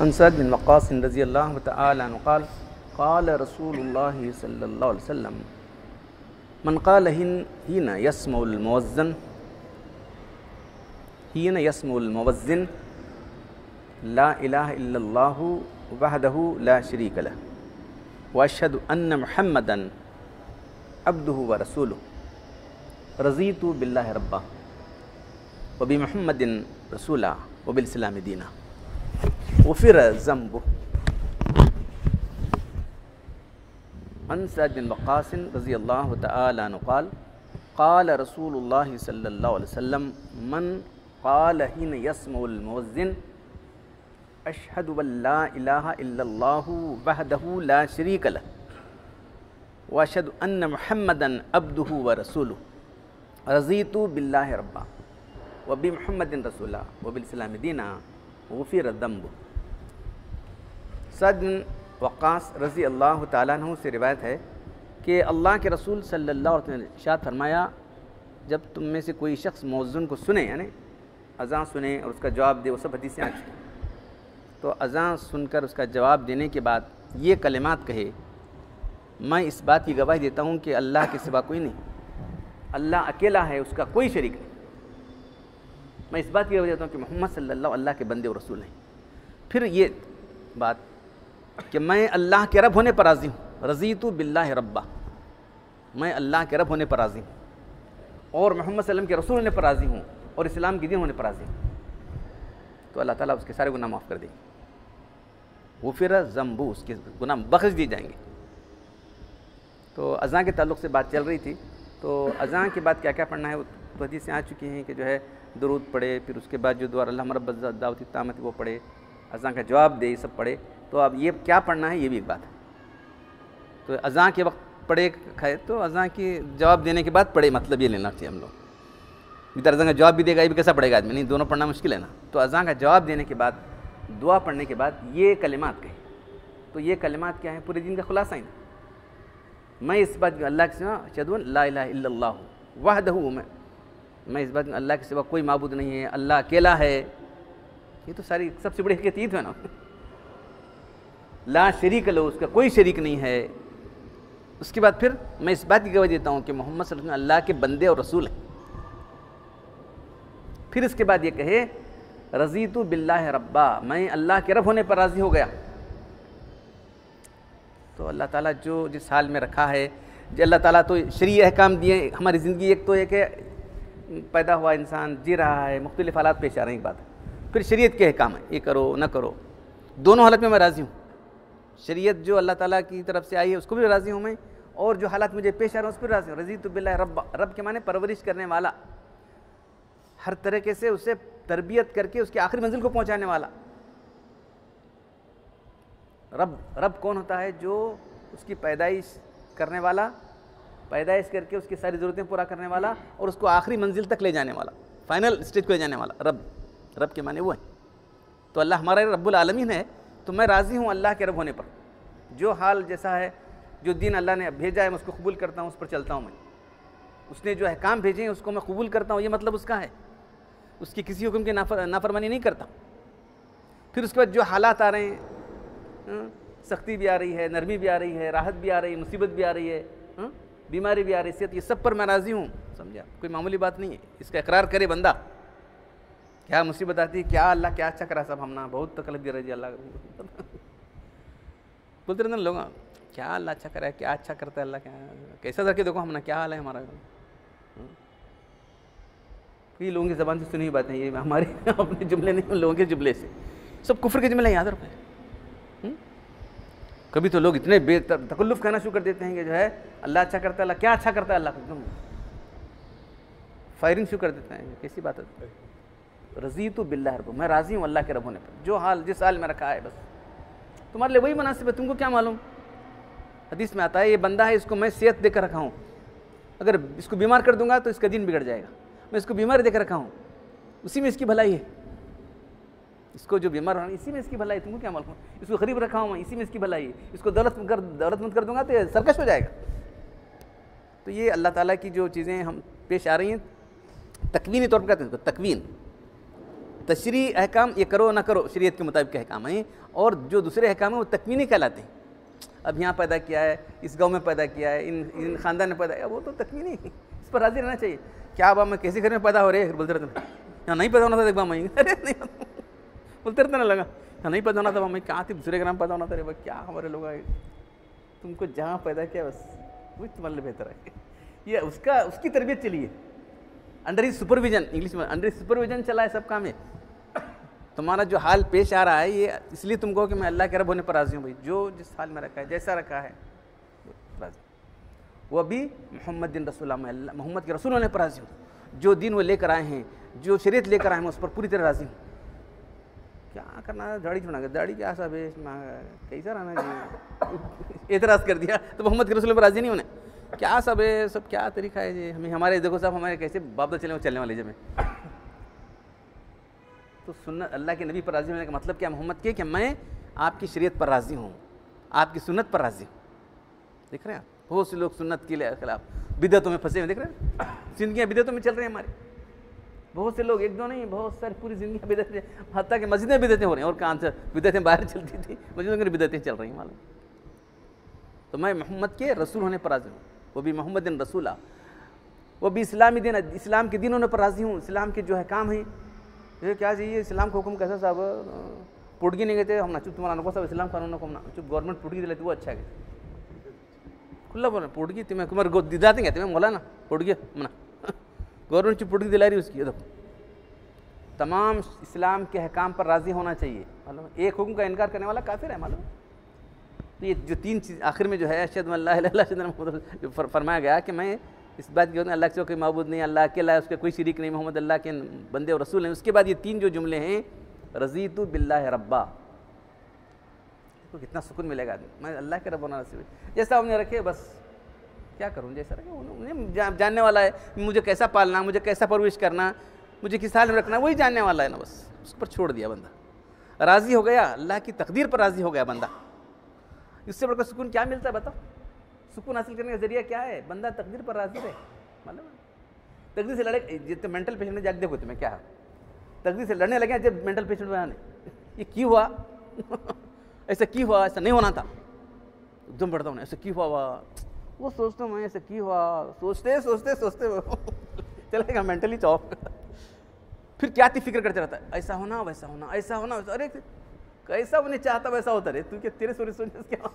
अनसद बिन वक़ास रज़ी अल्लाह तआला अन्हु क़ाल क़ाल रसूलुल्लाह सल्लल्लाहु अलैहि वसल्लम मन क़ाल हीन यसमुल मुअज़्ज़न हीन यसमुल मुअज़्ज़िन ला इलाहा इल्लल्लाहु वहदहु ला शरीक लह व अशहदु अन्न मुहम्मदन अब्दुहु व रसूलुहु रज़ीतु बिल्लाहि रब्बा व बि मुहम्मदिन रसूला व बिल इस्लाम दीना वफिर ज़म्बु अन सअद बिन वक़ास रज़ी अल्लाह तआला अन्हु क़ाल क़ाल रसूलुल्लाह सल्लल्लाहु अलैहि वसल्लम मन क़ाल हिन यसमुल मुअज़्ज़िन अशहदु अल्ला इलाहा इल्लल्लाहु वहदहु ला शरीक लह व अशहदु अन्न मुहम्मदन अब्दुहु व रसूलुहु रज़ीतु बिल्लाहि रब्बा व बि मुहम्मदिन रसूला व बिल इस्लाम दीना वफ़िर दम्बु सद वक़ास रज़ी अल्लाह तु से रिवायत है कि अल्लाह के रसूल सल्लल्लाहु अलैहि ने फरमाया, जब तुम में से कोई शख्स मौज़ुन को सुने, यानी अज़ाँ सुने और उसका जवाब दे, वो सब हदीसें आ तो अज़ाँ सुनकर उसका जवाब देने के बाद ये कलिमात कहे, मैं इस बात की गवाही देता हूँ कि अल्लाह के सिवा कोई नहीं। अल्लाह अकेला है, उसका कोई शरीक नहीं। मैं इस बात की गवाही देता हूँ कि मोहम्मद अल्लाह के बंदे और रसूल हैं फिर ये बात कि मैं अल्लाह के रब होने पर राज़ी हूँ। रज़ी तो बिल्ला रब्बा। मैं अल्लाह के रब होने पर राज़ी हूँ। और मोहम्मद सल्लम के रसूल होने पर राज़ी हूँ। और इस्लाम के दिन होने पर राज़ी हूँ। तो अल्लाह ताला उसके सारे गुनाह माफ़ कर देंगे वो फिर जम्बू उसके गुनाह बख्श दिए जाएँगे। तो अज़ाँ के ताल्लुक़ से बात चल रही थी। तो अज़ाँ के बाद क्या क्या पढ़ना है? वो तो हदीसें आ चुकी हैं कि जो है, दरूद पढ़े, फिर उसके बाद जो दुआ अल्लाह रब दावती तामत वो पढ़े। अज़ाँ का जवाब दे, ये सब पढ़े। तो अब ये क्या पढ़ना है, ये भी एक बात है। तो अज़ा के वक्त पढ़े खाए तो अज़ा की जवाब देने के बाद पढ़े मतलब ये लेना चाहिए हम लोग। अज़ाँ का जवाब भी देगा, ये भी कैसा पढ़ेगा आदमी? नहीं, दोनों पढ़ना मुश्किल है ना। तो अज़ाँ का जवाब देने के बाद, दुआ पढ़ने के बाद ये कलिमात कहे। तो ये कलिमात क्या है? पूरे दिन का खुलासा ही मैं इस बात अल्लाह के सिवा चदुन ला वाहदहू मैं। मैं इस बात में अल्लाह के सिवा कोई मबूद नहीं है, अल्लाह अकेला है। ये तो सारी सबसे बड़ी हकीकत है ना। ला शरीक लो, उसका कोई शरीक नहीं है। उसके बाद फिर मैं इस बात की गवाही देता हूँ कि मोहम्मद अल्लाह के बंदे और रसूल हैं। फिर इसके बाद ये कहे रज़ी तो बिल्ला रब्बा, मैं अल्लाह के रब होने पर राज़ी हो गया। तो अल्लाह ताला जो जिस हाल में रखा है, जो अल्लाह ताला तो शरी अहकाम दिए, हमारी ज़िंदगी एक तो एक पैदा हुआ इंसान जी रहा है, मुख्तलिफ़ हालात पेश आ रहे हैं, एक बात। फिर शरीयत के अहकाम है, ये करो, ना करो। दोनों हालत में मैं राज़ी हूँ। शरीयत जो अल्लाह ताला की तरफ़ से आई है, उसको भी राज़ी हूँ मैं। और जो हालात मुझे पेश आ रहे हैं, उस पर राज़ी हूँ। रज़ी तो बिल्ला रब रब के माने परवरिश करने वाला। हर तरीके से उसे तरबियत करके उसकी आखिरी मंजिल को पहुँचाने वाला। रब रब कौन होता है जो उसकी पैदाइश करने वाला, पैदाइश करके उसकी सारी ज़रूरतें पूरा करने वाला और उसको आखिरी मंजिल तक ले जाने वाला फाइनल स्टेज को ले जाने वाला। रब रब के माने वो है। तो अल्लाह हमारा रब्बुल आलमीन है। तो मैं राज़ी हूँ अल्लाह के रब होने पर। जो हाल जैसा है, जो दिन अल्लाह ने भेजा है, मैं उसको कबूल करता हूँ, उस पर चलता हूँ मैं। उसने जो अहकाम भेजे हैं, उसको मैं कबूल करता हूँ, ये मतलब उसका है। उसकी किसी हुक्म की नाफर, नाफरमानी नहीं करता फिर उसके बाद जो हालात आ रहे हैं सख्ती भी आ रही है, नरमी भी आ रही है, राहत भी आ रही है, मुसीबत भी आ रही है बीमारी भी आ रही है, सेहत, ये सब पर मैं राज़ी हूँ। समझा कोई मामूली बात नहीं है। इसका इकरार करे बंदा। क्या मुसीबत आती है? क्या अल्लाह क्या अच्छा करा सब हमना? बहुत तकलीफ़ दे रही है अल्लाह बोलते रहते लोग क्या अल्लाह अच्छा करा है? क्या अच्छा करता है अल्लाह क्या? कैसा करके देखो हमने, क्या हाल है हमारा? ये लोगों की ज़बान से सुनी हुई बातें ये हमारे अपने जुमले नहीं, लोगों के जुमले से। सब कुफर के जुमले याद रखो। कभी तो लोग इतने बेतकल्लुफ़ कहना शुरू कर देते हैं कि जो है, अल्लाह अच्छा करता है, अल्लाह क्या अच्छा करता है अल्लाह एकदम। फायरिंग शुरू कर देते हैं, कैसी बात है? रज़ी तो बिल्ला रब मैं राज़ी हूँ अल्लाह के रब होने पर। जो हाल, जिस हाल में रखा है, बस। तुम्हारे लिए वही मुनासिब है, तुमको क्या मालूम? हदीस में आता है, ये बंदा है, इसको मैं सेहत देकर रखा हूँ। अगर इसको बीमार कर दूँगा तो इसका दिन बिगड़ जाएगा। मैं इसको बीमार देकर रखा हूँ। उसी में इसकी भलाई है। इसको जो बीमार होना, इसी में इसकी भलाई है। तुमको क्या मालूम? इसको गरीब रखा हूँ मैं इसी में इसकी भलाई है। इसको दौलत कर, दौलतमंद कर दूँगा तो सरकश हो जाएगा। तो ये अल्लाह ताला की जो चीज़ें हम पेश आ रही हैं, तकवीनी तौर पर कहते हैं तकवीन। तशरी अहकाम ये करो ना करो, शरीयत के मुताबिक अहकाम हैं। और जो दूसरे अहकाम हैं, वो तकमीनी कहलाते हैं। अब यहाँ पैदा किया है, इस गाँव में पैदा किया है, इन इन खानदान ने पैदा किया वो तो तकमीनी इस पर राज़ी रहना चाहिए। क्या अब मैं कैसे घर में पैदा हो रहे हैं? बोलते रहते यहाँ नहीं पैदा होना था, देख मैं अरे नहीं, बोलते रहते ना लगा, यहाँ नहीं पैदा होना था मैं कहाँ थी? दूसरे ग्राम पैदा होना था, अरे भाई, क्या हमारे लोग आए। तुमको जहाँ पैदा किया, बस वही तुम्हारे लिए बेहतर है। ये उसका, उसकी तरबियत चली है। अंडर ही सुपरविजन इंग्लिश में अंडर सुपरविजन चला है सब काम है तुम्हारा जो हाल पेश आ रहा है, ये इसलिए तुम कहो कि मैं अल्लाह के रब होने पर राज़ी हूँ भाई। जो जिस हाल में रखा है, जैसा रखा है वो अभी मोहम्मद दिन रसूल मोहम्मद के रसूल होने पर राज़ी हूँ। जो दिन वो लेकर आए हैं, जो शरीत लेकर आए हैं उस पर पूरी तरह राज़ी हूँ। क्या करना है? दाढ़ी छुड़ा दाढ़ी क्या सब है? कैसा रहना जी एतराज़ कर दिया तो मोहम्मद के रसूल पर राज़ी नहीं होने। क्या सब है? सब क्या तरीका है जी? हमें, हमारे, देखो साहब, हमारे कैसे बाप चले चलने वाले जब तो सुन्नत, अल्लाह के नबी पर राज़ी होने का मतलब क्या? मोहम्मद के कि मैं आपकी शरीयत पर राज़ी हूँ। आपकी सुन्नत पर राज़ी हूँ। देख रहे हैं आप? बहुत से लोग सुन्नत के खिलाफ बिदतों में फंसे हुए देख रहे हैं? जिंदगियाँ बिदतों में चल रही हैं हमारे। बहुत से लोग एक दो नहीं, बहुत सारी पूरी ज़िंदगी बिदतें, हत्या कि मस्जिदें बिदतें हो रही हैं। और कहाँ से? बिदतें बाहर चलती थी। मस्जिदों की बिदतें चल रही हैं, मालूम। तो मैं मोहम्मद के रसूल होने पर राज़ी हूँ। वो भी मोहम्मद रसूला। वो भी इस्लामी दिन, इस्लाम के दिन होने पर राज़ी हूँ। इस्लाम के जो है काम है। ये क्या चाहिए इस्लाम को हुक्म कैसा साहब? पुटगी नहीं कहते, हम ना चुप तुम्हारा नको इस्लाम कानून को ना, चुप गवर्नमेंट पुटगी दिले वो अच्छा है। खुला बोल पुटगी तुम्हें कुमार गो दिदाते कहते मैं मोला ना पुटगी मना। गवर्नमेंट चुप पुटगी दिला रही उसकी देखो। तमाम इस्लाम के हकाम पर राज़ी होना चाहिए। मालूम एक हुक्म का इनकार करने वाला काफिर है, मालूम तो ये जो तीन चीज़ आखिर में जो है अशद जो फरमाया गया कि मैं इस बात की अल्लाह से कोई मबूद नहीं, अल्लाह अकेला उसके कोई शरीक नहीं, मोहम्मद अल्लाह के बंदे और रसूल हैं। उसके बाद ये तीन जो जुमले हैं, रज़ीतु बिल्ला रब्बा। तो कितना सुकून मिलेगा मैं अल्लाह के रब नसीब जैसा उन्हें रखे, बस क्या करूँ? जैसा रखे, उन्हें जानने वाला है, मुझे कैसा पालना, मुझे कैसा परवरिश करना, मुझे किस हाल में रखना, वही जानने वाला है ना बस। उस पर छोड़ दिया बंदा। राज़ी हो गया, अल्लाह की तकदीर पर राज़ी हो गया बंदा। इससे बढ़कर सुकून क्या मिलता है बताओ? सुकून हासिल करने का ज़रिया क्या है? बंदा तकदीर पर राज़ी है। मतलब तकदीर से लड़े, जितने मेंटल पेशेंट में जाग, देखो तुम्हें क्या? तकदीर से लड़ने लगे जब मेंटल पेशेंट में आने ये क्यों हुआ? ऐसा क्यों हुआ? ऐसा नहीं होना था। एकदम बढ़ता हूँ ऐसा क्यों हुआ हुआ? वो सोचता हूँ ऐसा क्यों हुआ? सोचते सोचते सोचते। चलेगा मेंटली चौक। फिर क्या थी फ़िक्र करते रहता है? ऐसा होना, वैसा होना, ऐसा होना, वैसा। अरे कैसा उन्हें चाहता वैसा होता रहे। तू क्या तेरे सोच सोच क्या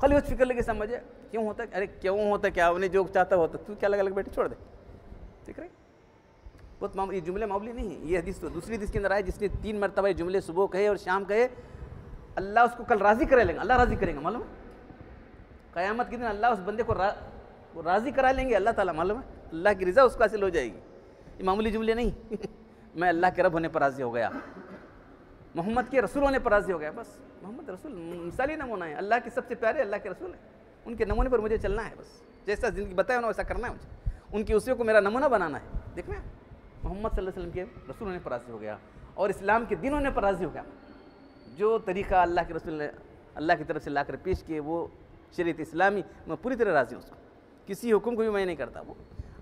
खाली वो फ़िक्र लगे समझ क्यों होता? है अरे क्यों होता? क्या उन्हें जो चाहता होता? तू क्या लगा लग बैठे छोड़ दे। ठीक है बहुत मामूली ये जुमले मामूली नहीं है। ये हदीस तो दूसरी हदीस के अंदर आए जिसने तीन मरतबा जुमले सुबह कहे और शाम कहे। अल्लाह उसको कल राज़ी करा लेंगे। अल्लाह राज़ी करेंगे मालूम क़यामत के दिन अल्लाह उस बंदे को रा, राज़ी करा लेंगे अल्लाह ताला मालूम है? अल्लाह की रज़ा उसको हासिल हो जाएगी। ये मामूली जुमले नहीं। मैं अल्लाह के रब होने पर राज़ी हो गया। मोहम्मद के रसूल होने पर राज़ी हो गया। बस, मोहम्मद रसूल, मिसाली नमूना है। अल्लाह के सबसे प्यारे, अल्लाह के रसूल है। उनके नमूने पर मुझे चलना है बस। जैसा ज़िंदगी बताया उन्होंने, वैसा करना है मुझे। उनकी उसी को मेरा नमूना बनाना है। देख रहे मोहम्मद वसल्लम के रसूल होने पर राज़ी हो गया और इस्लाम के दिन होने पर राज़ी हो गया। जो तरीका अल्लाह के रसूल ने, अल्लाह की तरफ़ से ला पेश किए, वो शरीत इस्लामी, मैं पूरी तरह राज़ी हूँ उसको किसी हुक्म को भी मैं नहीं करता वो।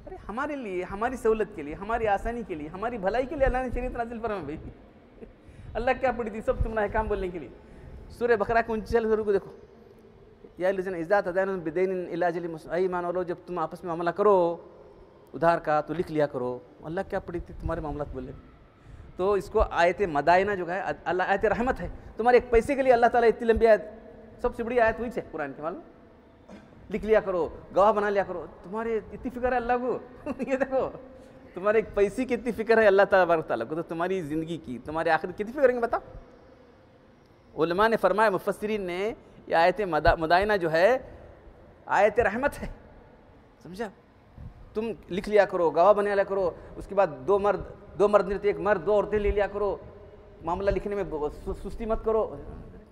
अरे, हमारे लिए, हमारी सहूलत के लिए, हमारी आसानी के लिए, हमारी भलाई के लिए अल्लाह ने शरीत नाजिल फरमा भाई अल्लाह क्या पड़ी थी? सब तुम्हारा काम बोलने के लिए। सूर्य बकरा के उनचास शुरू को देखो। या लिजन इज़ात अदैन बिदैन इलाजली आई मान लो जब तुम आपस में मामला करो, उधार का तो लिख लिया करो। अल्लाह क्या पड़ी थी तुम्हारे मामला बोले तो इसको आयत मदायना जो है अल्लाह आयत रहमत है। तुम्हारे एक पैसे के लिए अल्लाह ताला इतनी लंबी आयत, सबसे बड़ी आयत हुई है कुरान के, मालूम? लिख लिया करो, गवाह बना लिया करो। तुम्हारे इतनी फ़िक्र है अल्लाह को? ये देखो। तुम्हारे एक पैसे की इतनी फ़िक्र है, अल्लाह ताला को तो तुम्हारी ज़िंदगी की, तुम्हारे आखिर कितनी फ़िक्र है बताओ। उलमा ने फरमाया मुफसरीन ने, ये आयत मदायना जो है, आयत रहमत है। समझा? तुम लिख लिया करो, गवाह बना लिया करो, उसके बाद दो मर्द दो मर्द नहीं एक मर्द, दो औरतें ले लिया करो। मामला लिखने में सुस्ती मत करो।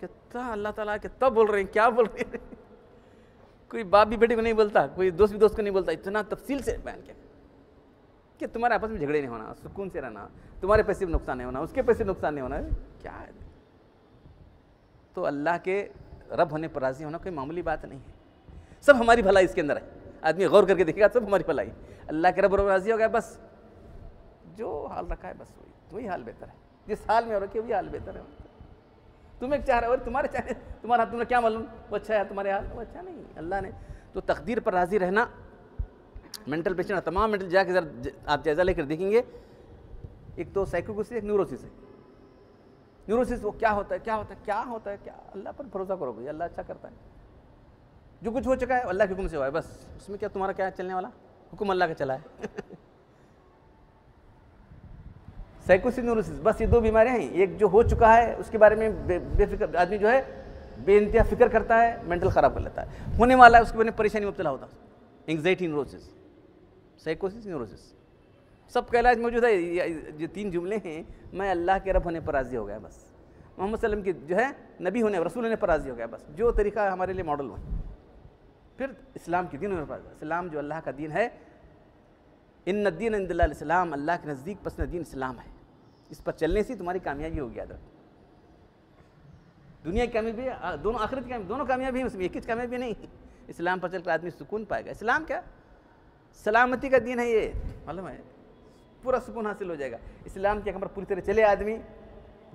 कितना अल्लाह ताला कितना बोल रहे हैं, क्या बोल रहे हैं? कोई बाप भी बेटे को नहीं बोलता, कोई दोस्त भी दोस्त को नहीं बोलता, इतना तफसील से बयान किया। कि तुम्हारे आपस में झगड़े नहीं होना, सुकून से रहना, तुम्हारे पैसे में नुकसान नहीं होना, उसके पैसे नुकसान नहीं होना, क्या है? तो अल्लाह के रब होने पर राज़ी होना कोई मामूली बात नहीं है। सब हमारी भलाई इसके अंदर है। आदमी गौर करके देखेगा, सब हमारी भलाई। अल्लाह के रब राज़ी हो गया, बस। जो हाल रखा है, बस वही वही हाल बेहतर है। जिस हाल में हो रखे वही हाल बेहतर है। तुम एक चाह रहे हो तुम्हारे चाहे, तुम्हारा तुम्हें क्या मालूम? वो अच्छा है, तुम्हारे हाल, वो अच्छा नहीं अल्लाह ने तो तकदीर पर राज़ी रहना मेंटल पेशेंट और तमाम मेंटल जाके ज़रा आप जायज़ा लेकर देखेंगे। एक तो साइकोसिस एक न्यूरोसिस है। न्यूरोसिस वो क्या होता है, क्या होता है, क्या होता है, क्या, अल्लाह पर भरोसा करो भाई, अल्लाह अच्छा करता है। जो कुछ हो चुका है, अल्लाह के हुक्म से हुआ है, बस। उसमें क्या तुम्हारा क्या चलने वाला? हुक्म अल्लाह का चला है। साइकोसिस न्यूरोसिस बस ये दो बीमारियाँ हैं। एक जो हो चुका है, उसके बारे में बेफिक्र, आदमी जो है बेनतिया फ़िक्र करता है मेंटल ख़राब कर लेता है। होने वाला है, उसके बारे में परेशानी, मुबतला होता है। एंगजाइटी न्यूरोसिस साइकोसिस न्यूरोसिस सब का इलाज मौजूद है जो तीन जुमले हैं, मैं अल्लाह के रब होने पर राज़ी हो गया बस। मोहम्मद सल्लम की जो है, नबी होने, रसूल होने पर राज़ी हो गया बस। जो तरीका हमारे लिए मॉडल हुआ। फिर इस्लाम के दिन होने पर इस्लाम जो अल्लाह का दीन है इन नदीन इस्लाम, अल्लाह के नज़दीक पसंद दीन इस्लाम है। इस पर चलने से तुम्हारी कामयाबी हो गया दुनिया की कामयाबी दोनों, आखिरत की दोनों कामयाबी है उसमें एक ही कामयाबी नहीं, इस्लाम पर चलकर आदमी सुकून पाएगा। इस्लाम क्या? सलामती का दिन है ये। मालूम है? पूरा सुकून हासिल हो जाएगा। इस्लाम के अमर पूरी तरह चले आदमी,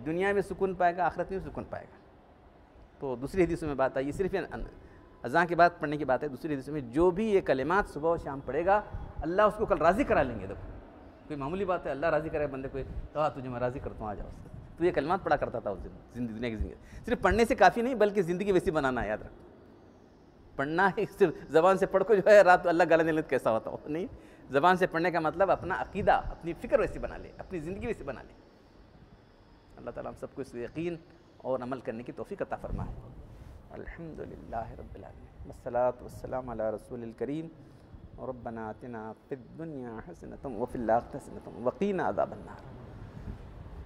दुनिया में सुकून पाएगा, आखिरत में सुकून पाएगा। तो दूसरी हदीसों में बात आई, सिर्फ़ अज़ा के बाद पढ़ने की बात है, दूसरी हदीसों में जो भी ये कलिमात सुबह और शाम पढ़ेगा, अल्लाह उसको कल राज़ी करा लेंगे। देखो, कोई मामूली बात है, अल्लाह राज़ी करे बंदे को तो हाँ तुझे मैं राज़ी करता हूँ, आ जाओ। तो ये कलमात पढ़ा करता था उस दिन दुनिया की ज़िंदगी। सिर्फ़ पढ़ने से काफ़ी नहीं, बल्कि ज़िंदगी वैसी बनाना याद रख। पढ़ना ही सिर्फ़ ज़बान से पढ़ को जो है रात अल्लाह गला नहीं कैसा होता हो? नहीं, ज़बान से पढ़ने का मतलब अपना अकीदा, अपनी फ़िक्र वैसी बना ले, अपनी ज़िंदगी वैसी बना ले। अल्लाह ताला हम सबको इस यकीन और अमल करने की तोफ़ी अता फरमाए। अल्हम्दुलिल्लाह रब्बिल आलमीन। वस्सलातु वस्सलाम अला रसूलिल करीम। रब्बना आतिना फिद दुनिया हसनतम व फिल आखिरति हसनतम वकीना अज़ाबन्नार।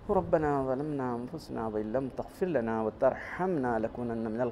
रब्बना ज़लमना अनफुसना व लम तगफिर लना व तरहमना लकुनन्ना मिनल